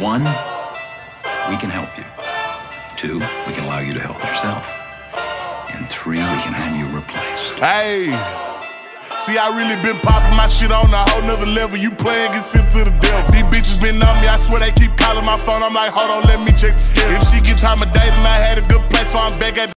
One, we can help you. Two, we can allow you to help yourself. And three, we can have you replaced. Hey. See, I really been popping my shit on a whole nother level. You playing, get sent to the devil. These bitches been on me, I swear they keep calling my phone. I'm like, hold on, let me check the schedule. If she get time of day, then I had it.